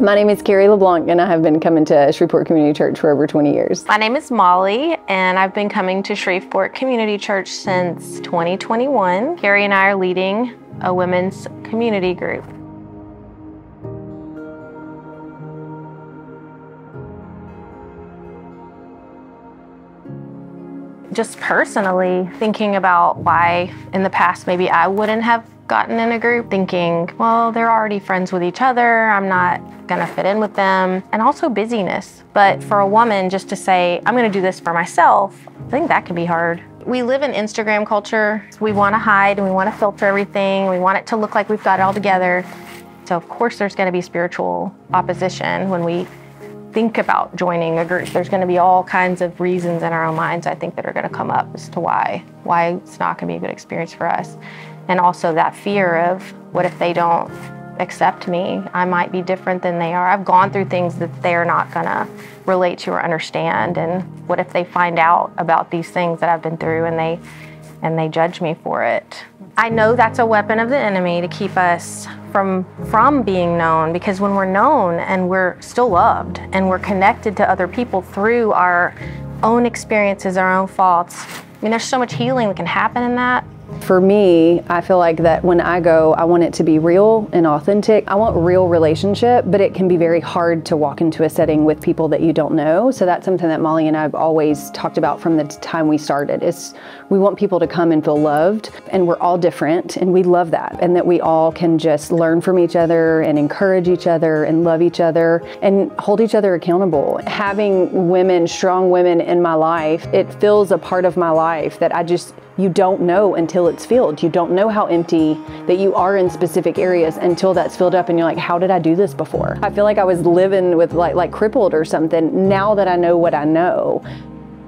My name is Karrie LeBlanc, and I have been coming to Shreveport Community Church for over 20 years. My name is Molly, and I've been coming to Shreveport Community Church since 2021. Karrie and I are leading a women's community group. Just personally thinking about why in the past maybe I wouldn't have gotten in a group thinking, well, they're already friends with each other, I'm not gonna fit in with them, and also busyness. But for a woman just to say, I'm gonna do this for myself, I think that can be hard. We live in Instagram culture. We wanna hide and we wanna filter everything. We want it to look like we've got it all together. So of course there's gonna be spiritual opposition when we think about joining a group. There's going to be all kinds of reasons in our own minds, I think, that are going to come up as to why why it's not going to be a good experience for us. And also that fear of what if they don't accept me? I might be different than they are. I've gone through things that they're not going to relate to or understand. And what if they find out about these things that I've been through and they and they judge me for it? I know that's a weapon of the enemy to keep us from from being known because when we're known and we're still loved and we're connected to other people through our own experiences, our own faults. I mean, there's so much healing that can happen in that. For me, I feel like that when I go, I want it to be real and authentic. I want real relationship, but it can be very hard to walk into a setting with people that you don't know. So that's something that Molly and I have always talked about from the time we started. Is we want people to come and feel loved, and we're all different, and we love that, and that we all can just learn from each other and encourage each other and love each other and hold each other accountable. Having women, strong women in my life, it fills a part of my life that I just you don't know until it's filled. You don't know how empty that you are in specific areas until that's filled up and you're like, how did I do this before? I feel like I was living with like like crippled or something. Now that I know what I know.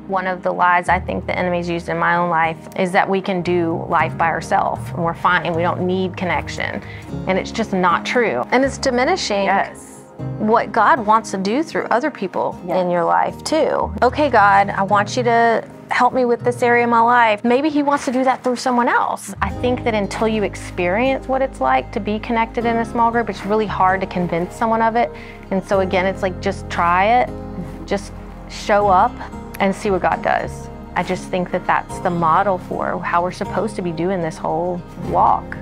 One of the lies I think the enemy's used in my own life is that we can do life by ourselves and we're fine. We don't need connection. And it's just not true. And it's diminishing. Yes what God wants to do through other people yes. in your life too. Okay, God, I want you to help me with this area of my life. Maybe He wants to do that through someone else. I think that until you experience what it's like to be connected in a small group, it's really hard to convince someone of it. And so, again, it's like just try it, just show up and see what God does. I just think that that's the model for how we're supposed to be doing this whole walk.